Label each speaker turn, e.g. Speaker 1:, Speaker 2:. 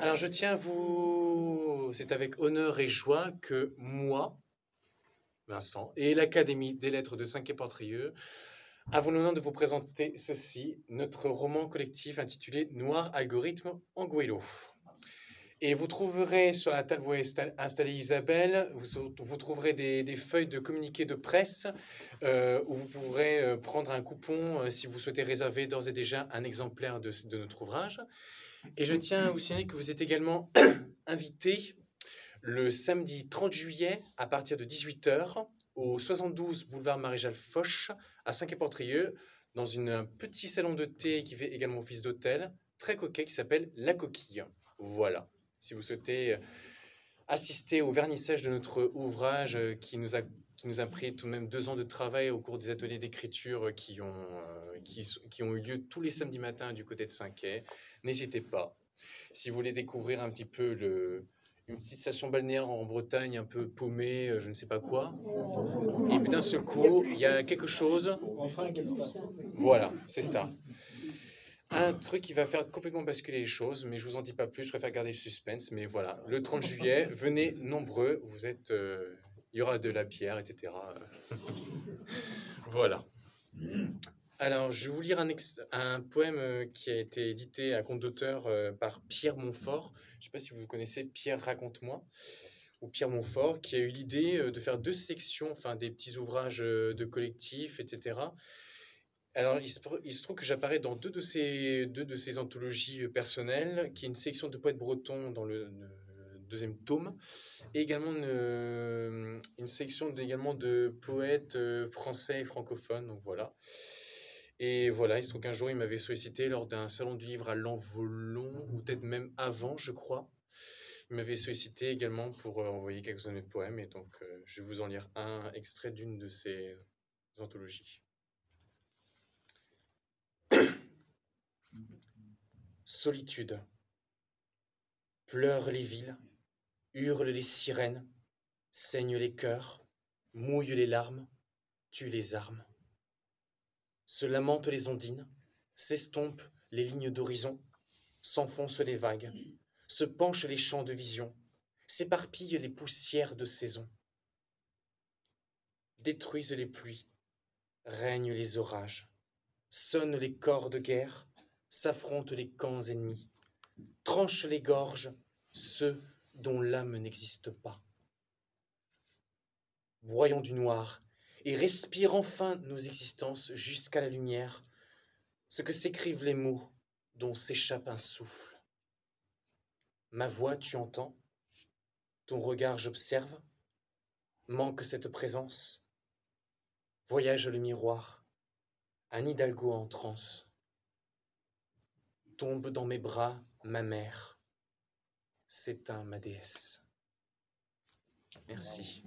Speaker 1: Alors je tiens à vous... C'est avec honneur et joie que moi, Vincent, et l'Académie des lettres de Saint-Quay-Portrieux avons l'honneur de vous présenter ceci, notre roman collectif intitulé Noir algorithme Anguelo. Et vous trouverez sur la table où est installée Isabelle, vous, trouverez des, feuilles de communiqué de presse euh, où vous pourrez euh, prendre un coupon euh, si vous souhaitez réserver d'ores et déjà un exemplaire de, notre ouvrage. Et je tiens à vous que vous êtes également invité le samedi 30 juillet à partir de 18h au 72 boulevard Maréchal Foch à Saint-Quay-Portrieux dans un petit salon de thé qui fait également office d'hôtel très coquet qui s'appelle La Coquille. Voilà si vous souhaitez euh, assister au vernissage de notre ouvrage euh, qui nous a qui nous a pris tout de même deux ans de travail au cours des ateliers d'écriture qui ont, euh, qui, qui, ont eu lieu tous les samedis matins du côté de Saint-Quay. N'hésitez pas. Si vous voulez découvrir un petit peu le, une petite station balnéaire en Bretagne un peu paumée, je ne sais pas quoi, et d'un seul coup, il y a quelque chose. Voilà, c'est ça un truc qui va faire complètement basculer les choses, mais je vous en dis pas plus, je préfère garder le suspense. Mais voilà, le 30 juillet, venez nombreux, vous êtes, euh, il y aura de la bière, etc. voilà. Alors, je vais vous lire un, poème euh, qui a été édité à compte d'auteur euh, par Pierre Montfort. Je ne sais pas si vous connaissez Pierre Raconte-moi, ou Pierre Montfort, qui a eu l'idée de faire deux sélections, enfin des petits ouvrages de collectifs, etc. Alors, il se, trouve que j'apparais dans deux de, ces, deux de ces anthologies euh, personnelles, qui est une section de poètes bretons dans le, deuxième tome, et également une, euh, section également de poètes euh, français et francophones. Donc voilà. Et voilà, il se trouve qu'un jour, il m'avait sollicité lors d'un salon du livre à L'Envolon, ou peut-être même avant, je crois. Il m'avait sollicité également pour envoyer quelques années de poèmes, et donc je vais vous en lire un extrait d'une de ces anthologies. Solitude. Pleurent les villes, hurlent les sirènes, saignent les cœurs, mouillent les larmes, tuent les armes. Se lamentent les ondines, s'estompent les lignes d'horizon, s'enfoncent les vagues, se penchent les champs de vision, s'éparpillent les poussières de saison. Détruisent les pluies, règnent les orages, sonnent les corps de guerre, s'affrontent les camps ennemis, tranchent les gorges ceux dont l'âme n'existe pas. Broyons du noir et respire enfin nos existences jusqu'à la lumière, ce que s'écrivent les mots dont s'échappe un souffle. Ma voix tu entends, ton regard j'observe, manque cette présence, voyage le miroir, un hidalgo en transe tombe dans mes bras ma mère. S'éteint ma déesse. Merci.